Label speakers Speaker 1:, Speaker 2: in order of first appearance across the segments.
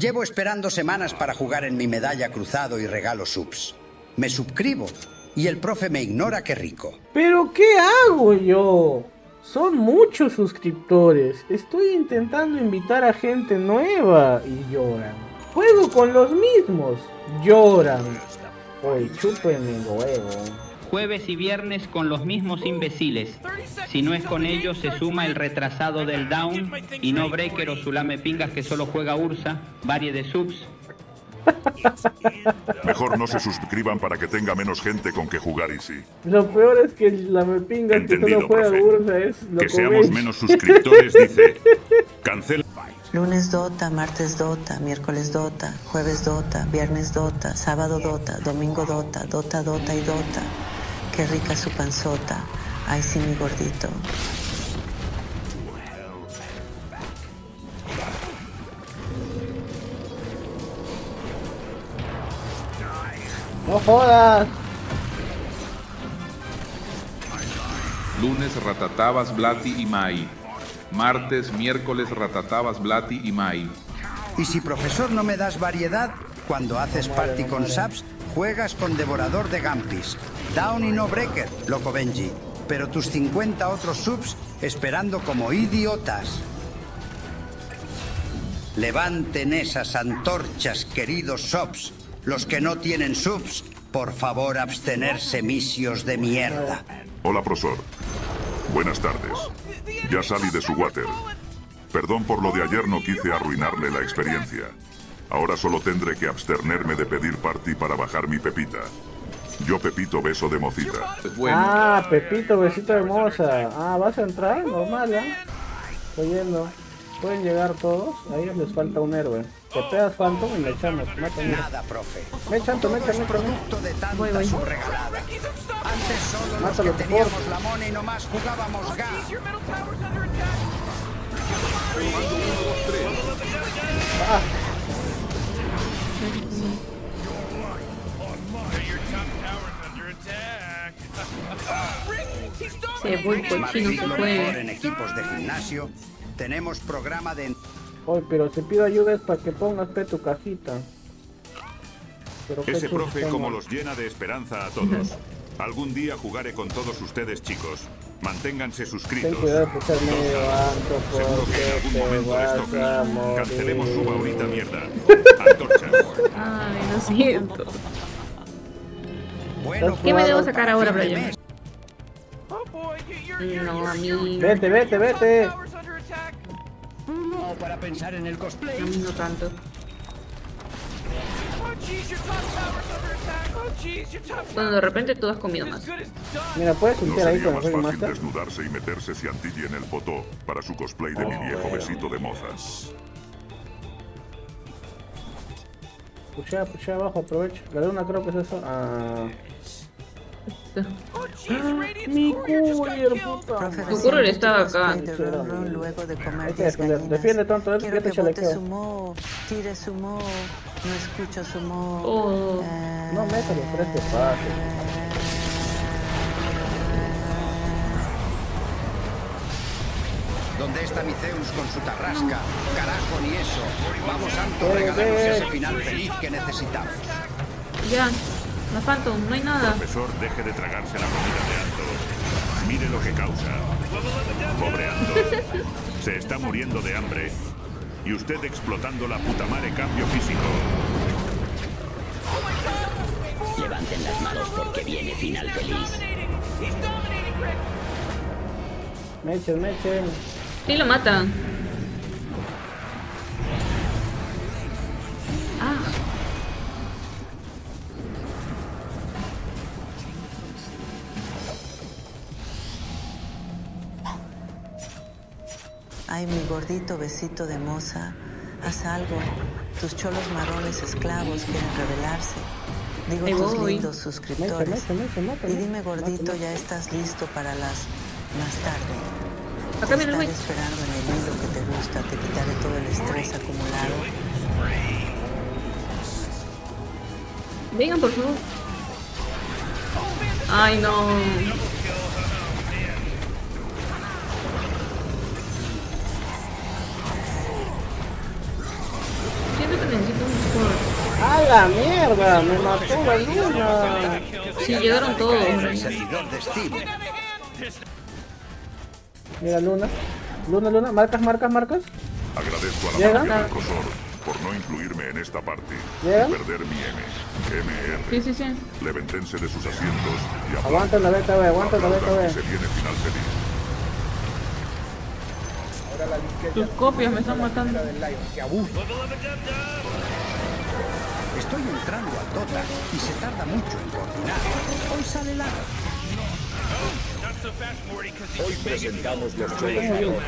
Speaker 1: Llevo esperando semanas para jugar en mi medalla cruzado y regalo subs. Me suscribo y el profe me ignora, qué rico.
Speaker 2: Pero ¿qué hago yo? Son muchos suscriptores. Estoy intentando invitar a gente nueva y lloran. Juego con los mismos. Lloran. Oye, chupen el.
Speaker 3: Jueves y viernes con los mismos imbéciles. Si no es con ellos, se suma el retrasado del Down y no Breaker o Sulame Pingas que solo juega Ursa, varie de subs.
Speaker 4: Mejor no se suscriban para que tenga menos gente con que jugar y sí.
Speaker 2: Lo peor es que la mepinga que
Speaker 4: Entendido,
Speaker 2: solo juega
Speaker 4: profe.
Speaker 2: Ursa es lo
Speaker 4: Que seamos menos suscriptores, dice. Cancela.
Speaker 5: Lunes Dota, martes Dota, miércoles Dota, jueves Dota, viernes Dota, sábado Dota, domingo Dota, Dota, Dota y Dota. Qué rica su panzota. Ay, sí, mi gordito.
Speaker 2: No jodas.
Speaker 6: Lunes Ratatabas, Blati y Mai. Martes, miércoles Ratatabas, Blati y Mai.
Speaker 1: Y si profesor no me das variedad, cuando haces party con subs, juegas con devorador de Gampis. Down y no breaker, loco Benji. Pero tus 50 otros subs esperando como idiotas. Levanten esas antorchas, queridos subs. Los que no tienen subs, por favor abstenerse misios de mierda.
Speaker 4: Hola, profesor. Buenas tardes. Ya salí de su water. Perdón por lo de ayer, no quise arruinarle la experiencia. Ahora solo tendré que abstenerme de pedir party para bajar mi pepita. Yo Pepito beso de mocita.
Speaker 6: Bueno,
Speaker 2: Ah, Pepito, besito hermosa. Ah, ¿vas a entrar? Normal, ¿eh? Estoy yendo. Pueden llegar todos. A ellos les falta un héroe. Te pegas Phantom y me echamos. Mátame.
Speaker 1: Nada, profe.
Speaker 2: Me echan, me echan, me echan.
Speaker 1: Producto de tanta
Speaker 7: Voy, voy.
Speaker 1: subregalada. Antes solo los
Speaker 2: Mátalo,
Speaker 1: que
Speaker 2: por
Speaker 1: teníamos
Speaker 2: favor.
Speaker 1: la mona y nomás jugábamos gas.
Speaker 7: Se voy cochino se juegue.
Speaker 1: en equipos de gimnasio. Tenemos programa de...
Speaker 2: Oye, pero si pido ayuda es para que pongas pe tu casita. Pero
Speaker 4: Ese profe como los llena de esperanza a todos. Algún día jugaré con todos ustedes, chicos. Manténganse
Speaker 2: Ten
Speaker 4: suscritos.
Speaker 2: cuidado de pisar medio alto
Speaker 4: Seguro que en algún momento les toca. Cancelemos su ahorita mierda. Antorchas.
Speaker 7: Ay, lo siento.
Speaker 1: Bueno,
Speaker 7: ¿Qué me debo sacar ahora, Brian?
Speaker 1: Mes.
Speaker 7: No, a mí, a
Speaker 2: Vete, vete, vete.
Speaker 1: No, para pensar en el cosplay.
Speaker 7: mí no tanto. Cuando de repente tú has comido más.
Speaker 2: Mira, puedes limpiar ahí con
Speaker 4: más
Speaker 2: el Ring
Speaker 4: fácil desnudarse y meterse Ciantilli en el potó para su cosplay de mi viejo besito de moza.
Speaker 2: Pushea, pushea abajo, aprovecha. La luna creo que es eso. Ah. Mi courier, puta.
Speaker 7: Tu courier estaba acá.
Speaker 5: luego de comer
Speaker 2: Hay que
Speaker 5: 10
Speaker 2: defender.
Speaker 5: gallinas.
Speaker 2: Defiende tanto él, te
Speaker 5: que bote
Speaker 2: chalequeo.
Speaker 5: tire su mo, no escucho su mo.
Speaker 7: Oh.
Speaker 5: Eh,
Speaker 2: No métalo, pero este fácil.
Speaker 1: ¿Dónde está mi Zeus con su tarrasca? Carajo, ni eso. Vamos, Santo,
Speaker 2: Eh,
Speaker 1: regalarnos
Speaker 2: eh.
Speaker 1: ese final feliz que necesitamos.
Speaker 7: Ya, la Phantom, no hay nada.
Speaker 4: Profesor, deje de tragarse la comida de Anto. Mire lo que causa. Pobre Anto. Se está muriendo de hambre. Y usted explotando la puta madre cambio físico.
Speaker 8: Levanten las manos porque viene final feliz.
Speaker 2: Me echen, me echen.
Speaker 7: Sí, lo matan.
Speaker 5: Ay, mi gordito besito de moza, haz algo. Tus cholos marrones esclavos quieren rebelarse. Digo
Speaker 7: Ahí
Speaker 5: tus
Speaker 7: voy.
Speaker 5: lindos suscriptores. Y dime, gordito. ¿ya estás listo para las más tarde?
Speaker 7: acá viene el
Speaker 5: esperando en el hilo que te gusta, te quitaré todo el estrés acumulado.
Speaker 7: Vengan, por favor. Ay, no.
Speaker 2: La mierda! Me mató la luna.
Speaker 7: Sí, llegaron todos.
Speaker 2: Mira, luna. Luna, luna. Marcas, marcas, marcas.
Speaker 4: Agradezco a la
Speaker 2: ¿Llega?
Speaker 4: magia del Cosor por no incluirme en esta parte
Speaker 2: ¿Llega?
Speaker 4: y perder mi M, MR.
Speaker 7: Sí, sí, sí.
Speaker 4: Leventense de sus asientos y.
Speaker 2: Aguanta la beta B, aguanta la beta B.
Speaker 4: Se viene final feliz.
Speaker 9: Ahora la Linkella
Speaker 7: Tus copias me están matando.
Speaker 9: del Lion, que abuso.
Speaker 1: Estoy entrando a Dota y se tarda mucho en coordinar. Hoy sale largo.
Speaker 10: Hoy presentamos los juegos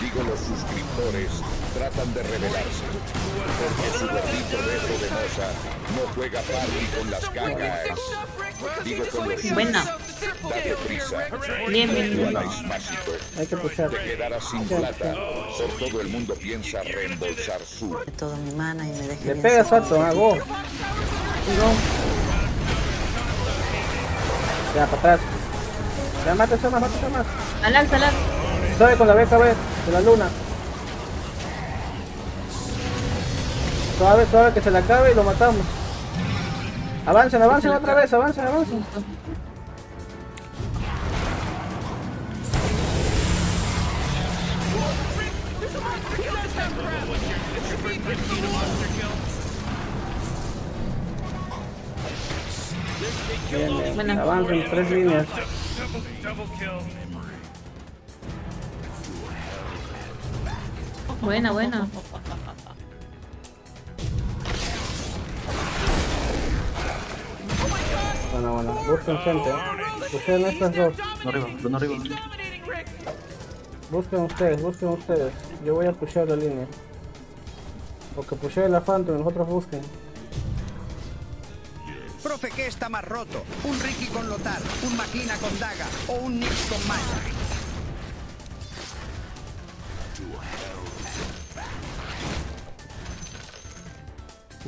Speaker 10: Digo, los suscriptores tratan de rebelarse. Porque su gordito de moza no juega party con las cacas. Digo con los
Speaker 7: Buena.
Speaker 10: Date prisa.
Speaker 7: Bien, bien, bien.
Speaker 10: Realize mágico.
Speaker 2: Hay que pushar.
Speaker 10: Te quedarás sin plata. Por todo el mundo piensa reembolsar su.
Speaker 5: De todo mi mana y me deje
Speaker 2: Le
Speaker 5: bien
Speaker 2: pega
Speaker 5: seguro.
Speaker 2: Sato, hago. Ya, para atrás. Ya, mata más, mata más.
Speaker 7: Alan, Alan.
Speaker 2: Sabe con la BKB de la luna. Suave, suave, que se le acabe y lo matamos. Avancen, avancen otra vez, avancen, avancen. Bien, bien.
Speaker 7: Buena.
Speaker 2: Avancen, tres líneas.
Speaker 7: Buena, buena.
Speaker 2: Busquen gente. Busquen estas dos.
Speaker 11: No arriba, no arriba.
Speaker 2: Busquen ustedes, busquen ustedes. Yo voy a pushar la línea. O que pushe la Phantom y nosotros busquen.
Speaker 1: Profe, ¿qué está más roto? ¿Un Ricky con Lotar, un Maquina con Daga o un Nix con Maya?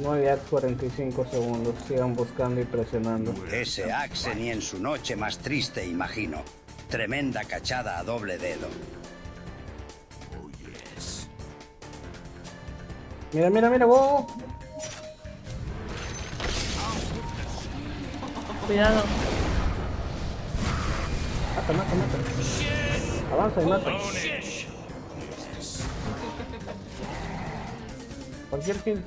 Speaker 2: No hay 45 segundos. Sigan buscando y presionando.
Speaker 1: Ese Axe ni en su noche más triste, imagino. Tremenda cachada a doble dedo.
Speaker 2: Mira, mira, mira, wow.
Speaker 7: Cuidado.
Speaker 2: Mata, mata, mata. Avanza y mata. Cualquier kill.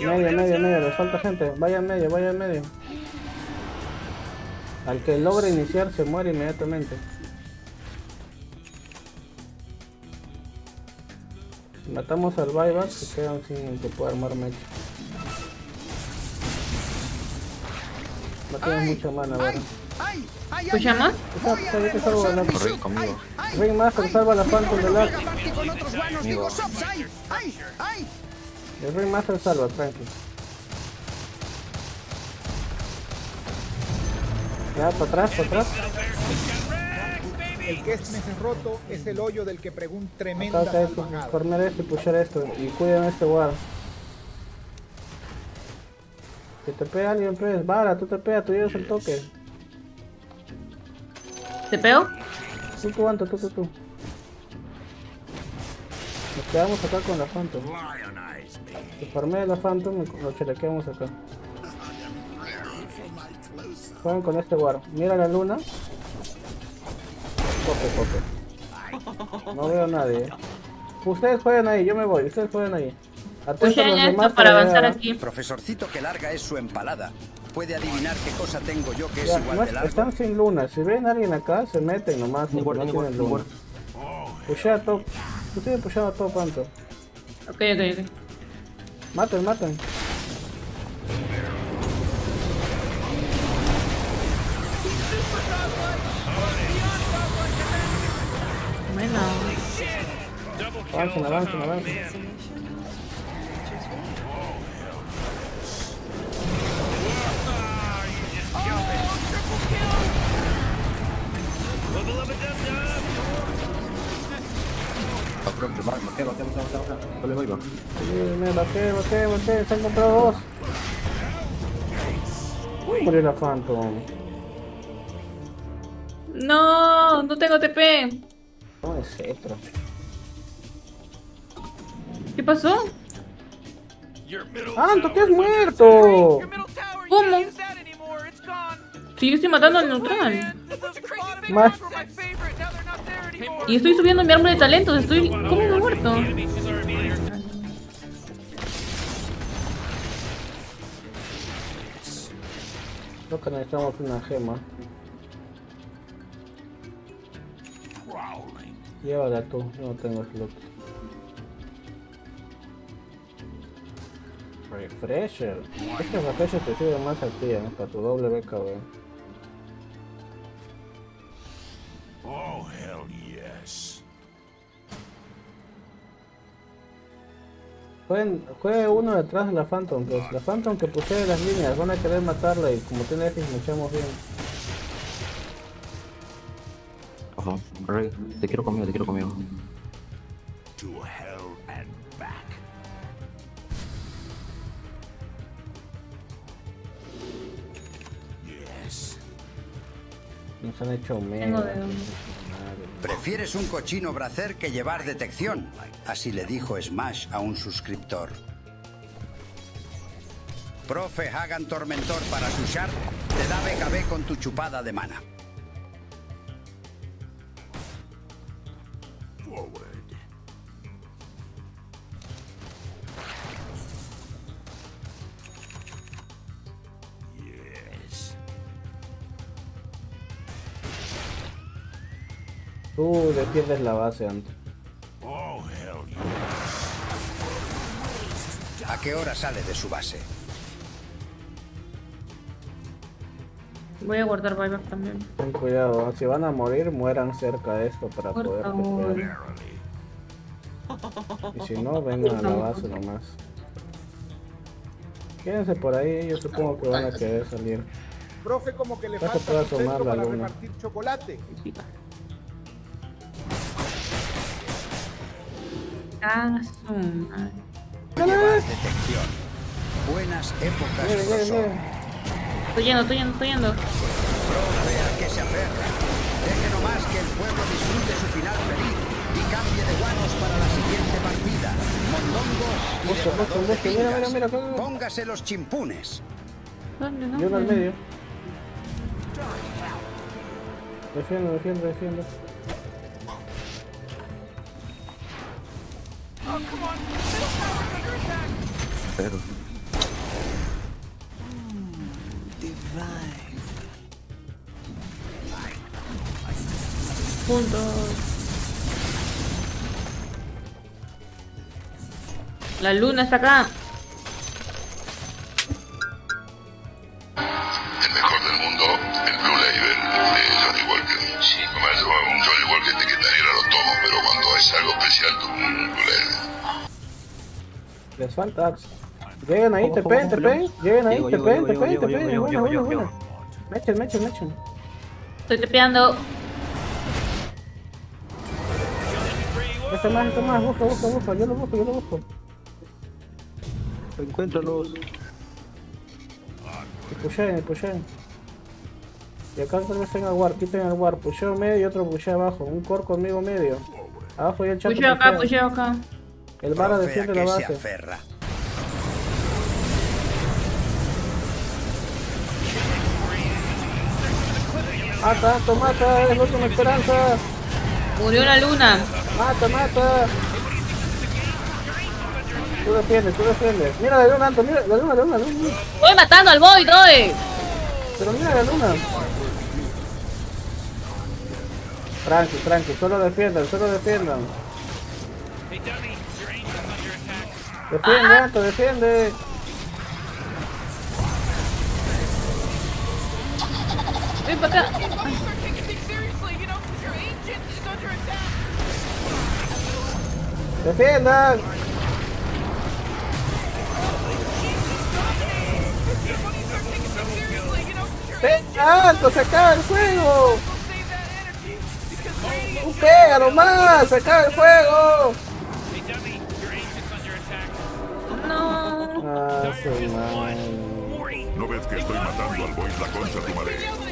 Speaker 2: Medio, medio, medio, les falta gente. Vaya en medio, vaya en medio. Al que logre iniciar se muere inmediatamente. Matamos al buyback, se quedan sin que pueda armar mecha. No tienes mucha mana, ¿verdad?
Speaker 11: Corre conmigo.
Speaker 2: Ringmaster salva la Phantom.
Speaker 1: ¡Ay! ¡Ay!
Speaker 2: El Ringmaster salva, tranqui. Ya, para atrás, para atrás.
Speaker 9: El que es roto es el hoyo del que pegó un tremenda
Speaker 2: Acá, esto, farmear esto y pushar esto. Y cuiden este guard. Que te pega alguien, pues. Vara, tú te pegas, tú llevas el toque.
Speaker 7: ¿Te pego?
Speaker 2: Tú, tú, Anto, tú, tú, tú. Nos quedamos acá con la Phantom. Se farmea la Phantom y lo chelequeamos acá. Juegan con este guard. Mira la luna. Cope, cope. No veo a nadie. eh. Ustedes jueguen ahí, yo me voy. Ustedes jueguen ahí. Atentos los
Speaker 7: esto
Speaker 2: demás
Speaker 7: para avanzar
Speaker 2: ¿eh?
Speaker 7: aquí.
Speaker 1: Profesorcito que larga es su empalada. Puede adivinar qué cosa tengo yo que es
Speaker 2: Ya,
Speaker 1: igual
Speaker 2: no
Speaker 1: de
Speaker 2: es-
Speaker 1: largo.
Speaker 2: están sin luna. Si ven a alguien acá, se meten nomás.
Speaker 11: Ni guard,
Speaker 2: no tienen luna.
Speaker 11: guard.
Speaker 2: Pushea top. Tú sigues pushando a top, Anto.
Speaker 7: Ok, ok, ok.
Speaker 2: Maten, maten.
Speaker 7: Bueno.
Speaker 2: Avancen, avancen, avancen. Sí, me bajé, bajé, bajé. Se han comprado dos. Uy, murió la Phantom.
Speaker 7: No, no tengo TP.
Speaker 2: No es cetro.
Speaker 7: ¿Qué pasó?
Speaker 2: ¡Anto, que has muerto!
Speaker 7: ¿Cómo? Si yo estoy matando al neutral.
Speaker 2: Más.
Speaker 7: Y estoy subiendo mi árbol de talentos, estoy... ¿Cómo me he muerto?
Speaker 2: Creo que necesitamos una gema. Llévala tú, yo no tengo slot. Refresher. Este refresher te sirve más a ti, ¿eh? para tu doble BKB. Jueguen, juegue uno detrás de la Phantom, pues. La Phantom que posee las líneas, van a querer matarla y como tiene X me echamos bien.
Speaker 11: Ojo, Rey, te quiero conmigo, te quiero conmigo.
Speaker 10: To hell and back.
Speaker 11: Yes.
Speaker 2: Nos han hecho
Speaker 7: dónde.
Speaker 1: Prefieres un cochino bracer que llevar detección. Así le dijo Smash a un suscriptor. Profe Hagan Tormentor para su Sharp te da BKB con tu chupada de mana.
Speaker 2: Tú le pierdes la base antes.
Speaker 10: Oh.
Speaker 1: ¿A qué hora sale de su base?
Speaker 7: Voy a guardar buyback también.
Speaker 2: Ten cuidado, si van a morir, mueran cerca de esto para
Speaker 7: Por
Speaker 2: poder. Y si no, vengan a la base nomás. Quédense por ahí, yo supongo que van a querer salir.
Speaker 9: Profe, como que le
Speaker 2: Ya se
Speaker 9: falta
Speaker 2: la
Speaker 9: para
Speaker 2: luna.
Speaker 9: repartir chocolate.
Speaker 7: Ah, su madre.
Speaker 1: Llevar detección. Buenas épocas
Speaker 2: Miren, miren,
Speaker 1: Rosó.
Speaker 2: miren.
Speaker 7: Estoy yendo, estoy yendo, estoy yendo.
Speaker 1: Profe a que se aferra. Deje nomás que el pueblo disfrute su final feliz y cambie de guanos para la siguiente partida. Mondongo y de.
Speaker 2: Mira, mira, mira.
Speaker 1: Póngase los chimpunes.
Speaker 7: ¿Dónde, dónde?
Speaker 2: medio. Defiendo, defiendo, defiendo.
Speaker 11: Pero.
Speaker 7: Puntos. La luna está acá.
Speaker 2: Les falta Axe. Lleguen ahí, te
Speaker 11: ojo,
Speaker 2: te peguen. Lleguen ahí, te peguen, te peguen, te
Speaker 11: llego,
Speaker 2: Buena, buena, buena. Mechen, mechen, mechen.
Speaker 7: Estoy tepeando.
Speaker 2: Este más, este más, busca, busca, busca. Yo lo busco, yo lo busco.
Speaker 11: Encuéntralos.
Speaker 2: Y pushen, y pushen. Y acá tal vez tenga guard, quiten el guard. Pusheo medio y otro pusheo abajo. Un core conmigo medio. Abajo y el chato.
Speaker 7: Pusheo acá, pusheo acá.
Speaker 2: El vara
Speaker 1: Profe a
Speaker 2: defiende la
Speaker 1: se
Speaker 2: base.
Speaker 1: aferra.
Speaker 2: Mata, mata, mata, es la esperanza.
Speaker 7: Murió la luna.
Speaker 2: Mata, mata. Tú defiendes, tú defiendes. Mira la luna, Anto, mira la luna, la luna, la luna.
Speaker 7: Voy matando al Void, oye.
Speaker 2: Pero mira la luna. Tranqui, tranqui, solo defiendan, solo defiendan. Defiende, Anto, defiende.
Speaker 7: Ven para acá.
Speaker 2: Defiendan. Venga, Anto, se acaba el juego. Un pega nomás, se acaba el juego.
Speaker 7: No.
Speaker 2: Ah, su madre.
Speaker 4: ¿No ves que estoy matando al Boyd la concha tu madre?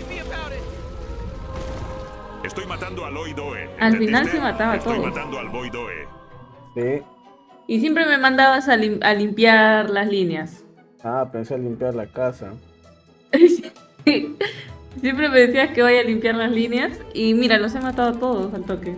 Speaker 1: Estoy matando al Oidoe.
Speaker 7: Al final
Speaker 1: ¿entendiste?
Speaker 7: sí mataba a
Speaker 1: Estoy matando al Boidoe.
Speaker 2: Sí.
Speaker 7: Y siempre me mandabas a, lim- a limpiar las líneas.
Speaker 2: Ah, pensé en limpiar la casa.
Speaker 7: Siempre me decías que vaya a limpiar las líneas. Y mira, los he matado a todos al toque.